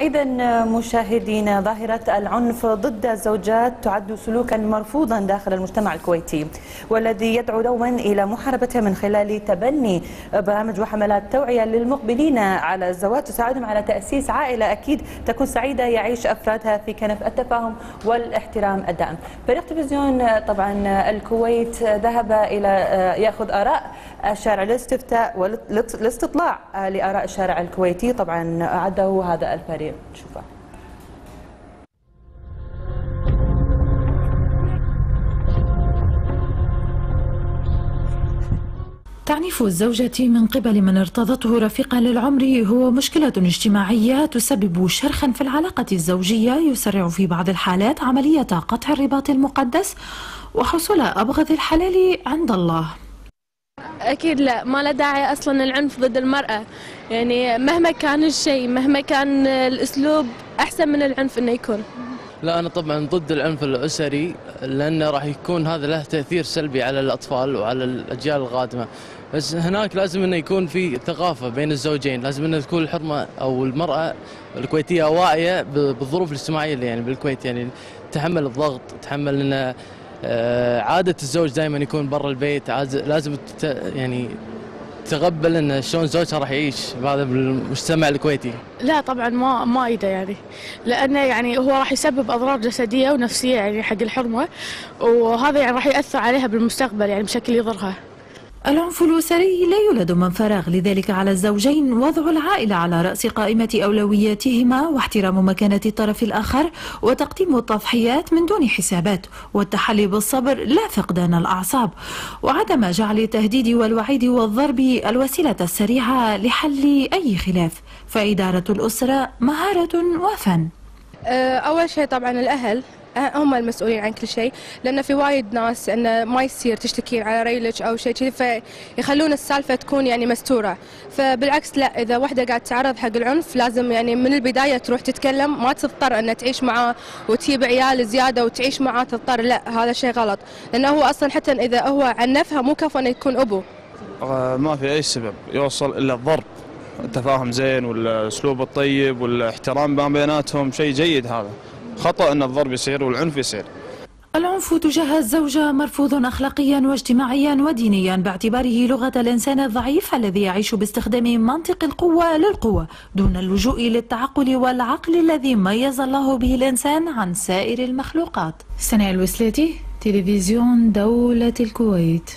إذا مشاهدينا ظاهرة العنف ضد الزوجات تعد سلوكا مرفوضا داخل المجتمع الكويتي والذي يدعو دوما إلى محاربته من خلال تبني برامج وحملات توعية للمقبلين على الزواج تساعدهم على تأسيس عائلة أكيد تكون سعيدة يعيش أفرادها في كنف التفاهم والاحترام الدائم. فريق تلفزيون طبعا الكويت ذهب إلى يأخذ آراء الشارع الاستفتاء والاستطلاع لآراء الشارع الكويتي. طبعا أعده هذا الفريق. الفريق نشوفها تعنيف الزوجة من قبل من ارتضته رفيقا للعمر هو مشكلة اجتماعية تسبب شرخا في العلاقة الزوجية يسرع في بعض الحالات عملية قطع الرباط المقدس وحصول أبغض الحلال عند الله. أكيد لا ما له داعي أصلا العنف ضد المرأة. يعني مهما كان الشيء مهما كان الأسلوب أحسن من العنف إنه يكون. لا أنا طبعا ضد العنف الأسري لأنه راح يكون هذا له تأثير سلبي على الأطفال وعلى الأجيال القادمة. بس هناك لازم إنه يكون في ثقافة بين الزوجين، لازم إنه تكون الحرمة أو المرأة الكويتية واعية بالظروف الاجتماعية اللي يعني بالكويت. يعني تحمل الضغط، تحمل إنه آه، عادة الزوج دائما يكون برا البيت لازم يعني تقبل إن شلون زوجها راح يعيش بهذا بالمجتمع الكويتي. لا طبعا ما ما إيده يعني لأنه يعني هو راح يسبب أضرار جسدية ونفسية يعني حق الحرمة وهذا يعني راح يأثر عليها بالمستقبل يعني بشكل يضرها. العنف الأسري لا يولد من فراغ لذلك على الزوجين وضع العائلة على رأس قائمة أولوياتهما واحترام مكانة الطرف الآخر وتقديم التضحيات من دون حسابات والتحلي بالصبر لا فقدان الأعصاب. وعدم جعل التهديد والوعيد والضرب الوسيلة السريعة لحل أي خلاف فإدارة الأسرة مهارة وفن. أه، أول شيء طبعا الأهل. هم المسؤولين عن كل شيء لأن في وايد ناس انه ما يصير تشتكين على ريلك أو شيء كذي فيخلون السالفة تكون يعني مستورة. فبالعكس لا إذا واحدة قاعد تعرض حق العنف لازم يعني من البداية تروح تتكلم ما تضطر انها تعيش معاه وتجيب عيال زيادة وتعيش معاه تضطر لا هذا شيء غلط. لأنه هو أصلا حتى إذا هو عن نفها مو كفو إنه يكون أبو. آه، ما في أي سبب يوصل إلا الضرب. التفاهم زين والأسلوب الطيب والإحترام ما بيناتهم شيء جيد هذا. خطأ أن الضرب يصير والعنف يصير. العنف تجاه الزوجة مرفوض أخلاقيا واجتماعيا ودينيا باعتباره لغة الإنسان الضعيف الذي يعيش باستخدام منطق القوة للقوة دون اللجوء للتعقل والعقل الذي ميز الله به الإنسان عن سائر المخلوقات. سناء الوسلاتي تلفزيون دولة الكويت.